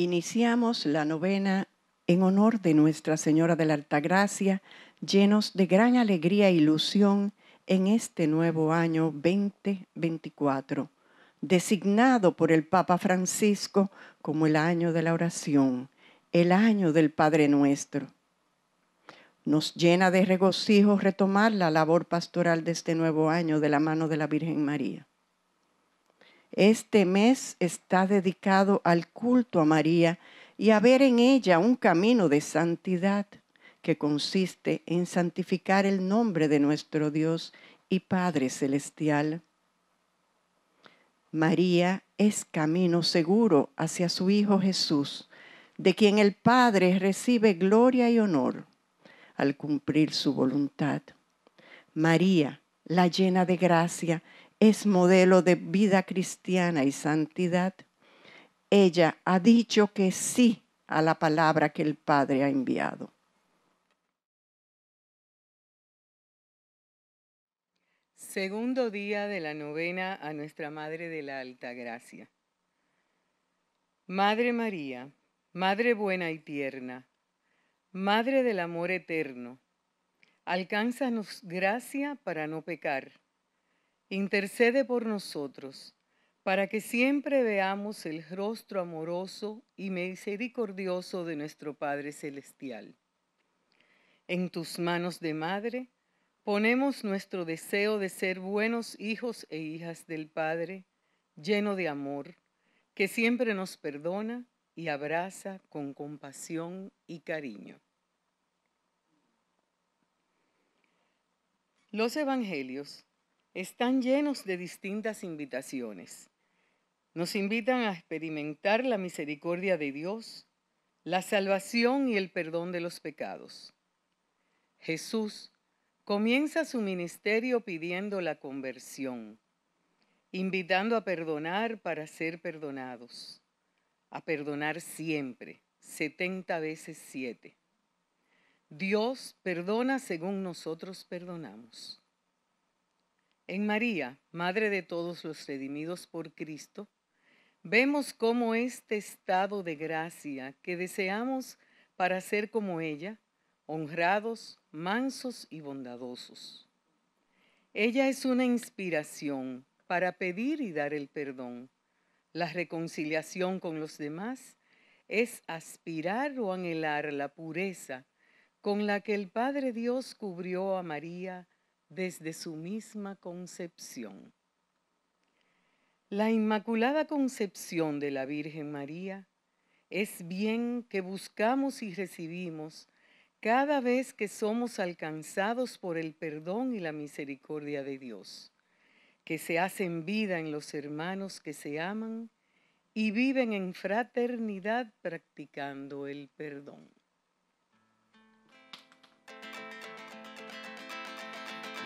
Iniciamos la novena en honor de Nuestra Señora de la Altagracia, llenos de gran alegría e ilusión en este nuevo año 2024, designado por el Papa Francisco como el año de la oración, el año del Padre Nuestro. Nos llena de regocijo retomar la labor pastoral de este nuevo año de la mano de la Virgen María. Este mes está dedicado al culto a María y a ver en ella un camino de santidad que consiste en santificar el nombre de nuestro Dios y Padre Celestial. María es camino seguro hacia su Hijo Jesús, de quien el Padre recibe gloria y honor al cumplir su voluntad. María, la llena de gracia, es modelo de vida cristiana y santidad. Ella ha dicho que sí a la palabra que el Padre ha enviado. Segundo día de la novena a Nuestra Madre de la Alta Gracia. Madre María, Madre buena y tierna, Madre del amor eterno, alcánzanos gracia para no pecar intercede por nosotros, para que siempre veamos el rostro amoroso y misericordioso de nuestro Padre Celestial. En tus manos de madre ponemos nuestro deseo de ser buenos hijos e hijas del Padre, lleno de amor, que siempre nos perdona y abraza con compasión y cariño. Los Evangelios están llenos de distintas invitaciones. Nos invitan a experimentar la misericordia de Dios, la salvación y el perdón de los pecados. Jesús comienza su ministerio pidiendo la conversión, invitando a perdonar para ser perdonados, a perdonar siempre, setenta veces siete. Dios perdona según nosotros perdonamos. En María, Madre de todos los redimidos por Cristo, vemos cómo este estado de gracia que deseamos para ser como ella, honrados, mansos y bondadosos. Ella es una inspiración para pedir y dar el perdón. La reconciliación con los demás es aspirar o anhelar la pureza con la que el Padre Dios cubrió a María desde su misma concepción. La Inmaculada Concepción de la Virgen María es bien que buscamos y recibimos cada vez que somos alcanzados por el perdón y la misericordia de Dios, que se hacen vida en los hermanos que se aman y viven en fraternidad practicando el perdón.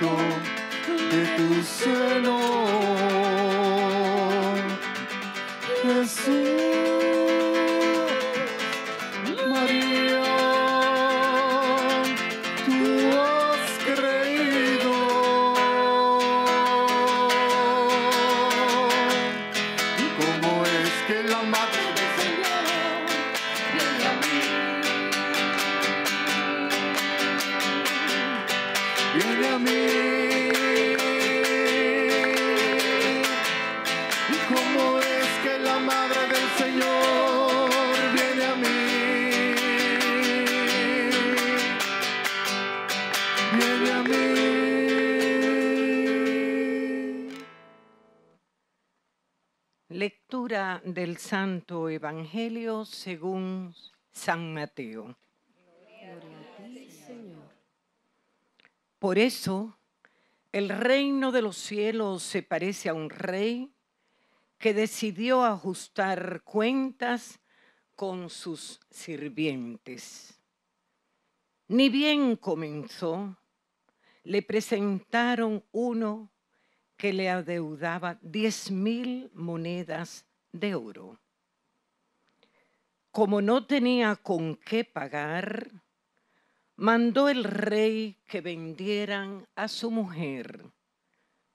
de tu seno. Tú. del Santo Evangelio según San Mateo. Por eso, El reino de los cielos se parece a un rey que decidió ajustar cuentas con sus sirvientes. Ni bien comenzó, le presentaron uno que le adeudaba diez mil monedas de oro. Como no tenía con qué pagar, mandó el rey que vendieran a su mujer,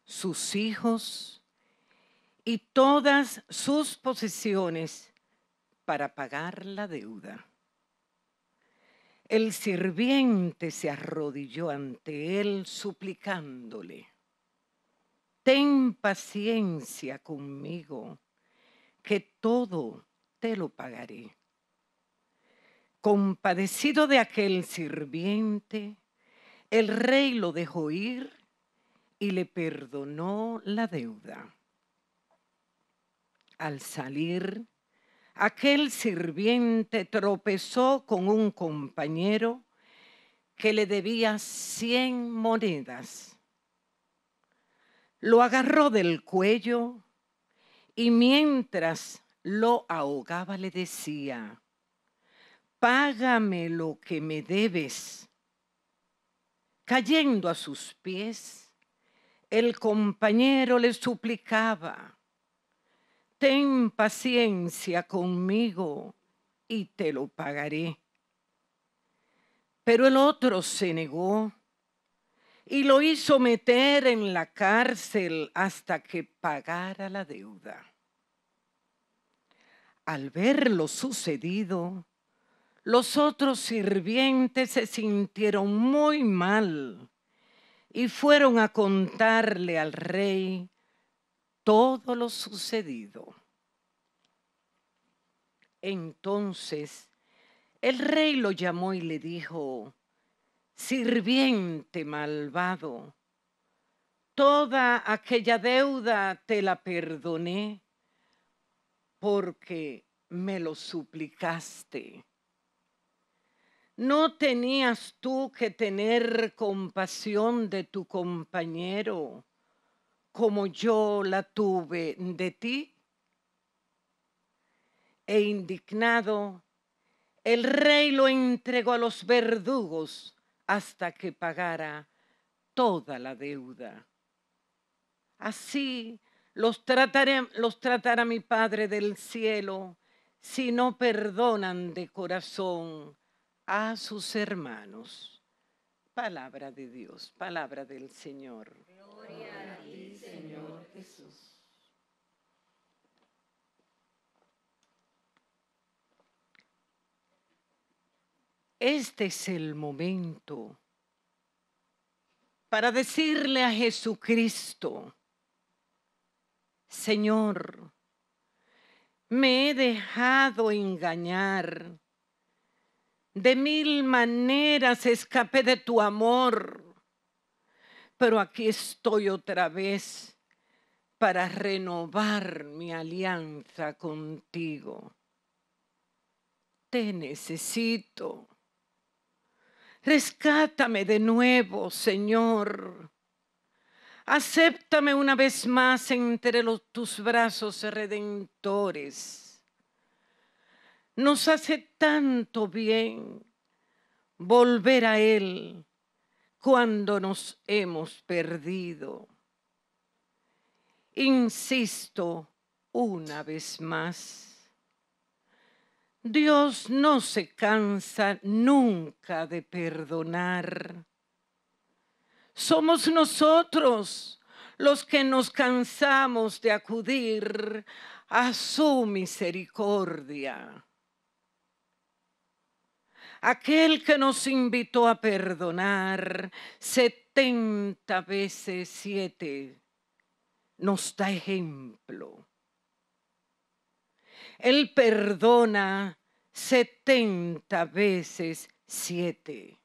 sus hijos y todas sus posesiones para pagar la deuda. El sirviente se arrodilló ante él suplicándole, ten paciencia conmigo, que todo te lo pagaré. Compadecido de aquel sirviente, el rey lo dejó ir y le perdonó la deuda. Al salir, aquel sirviente tropezó con un compañero que le debía cien monedas. Lo agarró del cuello y mientras lo ahogaba le decía, págame lo que me debes. Cayendo a sus pies, el compañero le suplicaba, ten paciencia conmigo y te lo pagaré. Pero el otro se negó y lo hizo meter en la cárcel hasta que pagara la deuda. Al ver lo sucedido, los otros sirvientes se sintieron muy mal y fueron a contarle al rey todo lo sucedido. Entonces el rey lo llamó y le dijo, sirviente malvado, toda aquella deuda te la perdoné porque me lo suplicaste. ¿No tenías tú que tener compasión de tu compañero como yo la tuve de ti? E indignado, el rey lo entregó a los verdugos hasta que pagara toda la deuda. Así los, trataré, los tratará mi Padre del cielo si no perdonan de corazón a sus hermanos. Palabra de Dios, palabra del Señor. Gloria a ti, Señor Jesús. Este es el momento para decirle a Jesucristo, Señor, me he dejado engañar de mil maneras escapé de tu amor, pero aquí estoy otra vez para renovar mi alianza contigo. Te necesito. Rescátame de nuevo, Señor. Acéptame una vez más entre tus brazos redentores nos hace tanto bien volver a Él cuando nos hemos perdido. Insisto una vez más, Dios no se cansa nunca de perdonar. Somos nosotros los que nos cansamos de acudir a su misericordia aquel que nos invitó a perdonar setenta veces siete, nos da ejemplo. Él perdona setenta veces siete.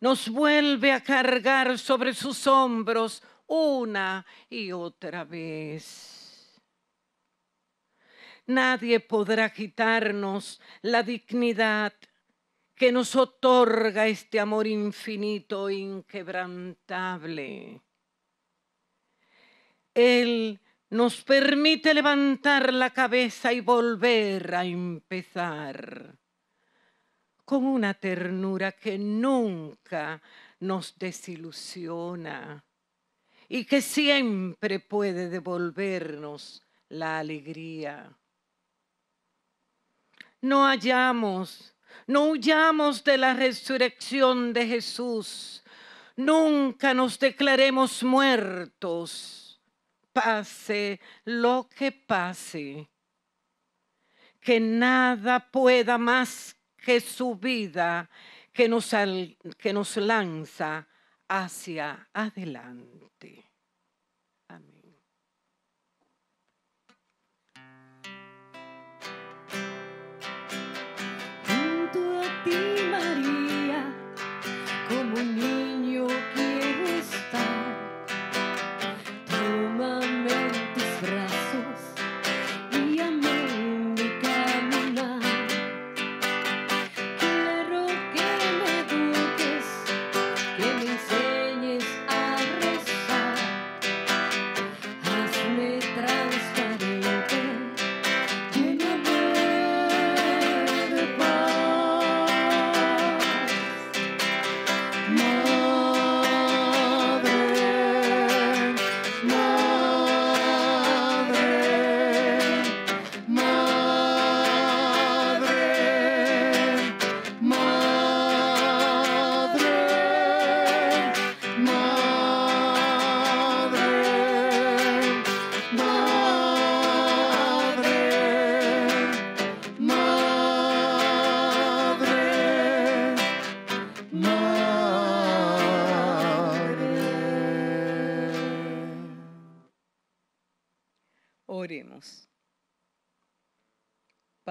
Nos vuelve a cargar sobre sus hombros una y otra vez. Nadie podrá quitarnos la dignidad que nos otorga este amor infinito, inquebrantable. Él nos permite levantar la cabeza y volver a empezar con una ternura que nunca nos desilusiona y que siempre puede devolvernos la alegría. No hallamos, no huyamos de la resurrección de Jesús. Nunca nos declaremos muertos, pase lo que pase. Que nada pueda más que su vida que nos, que nos lanza hacia adelante.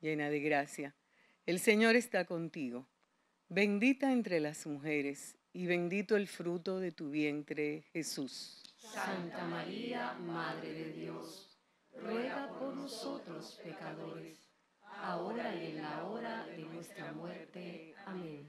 llena de gracia. El Señor está contigo. Bendita entre las mujeres y bendito el fruto de tu vientre, Jesús. Santa María, Madre de Dios, ruega por nosotros pecadores, ahora y en la hora de nuestra muerte. Amén.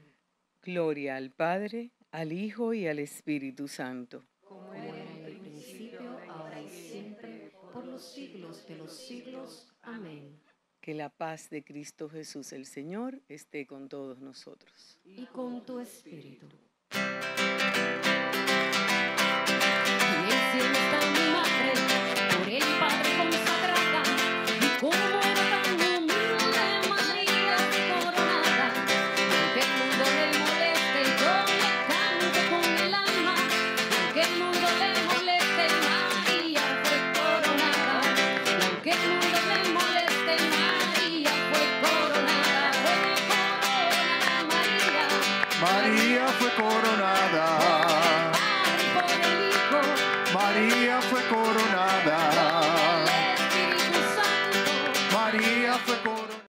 Gloria al Padre, al Hijo y al Espíritu Santo. Como era en el principio, ahora y siempre, por los siglos de los siglos. Amén. Que la paz de Cristo Jesús el Señor esté con todos nosotros. Y con tu espíritu.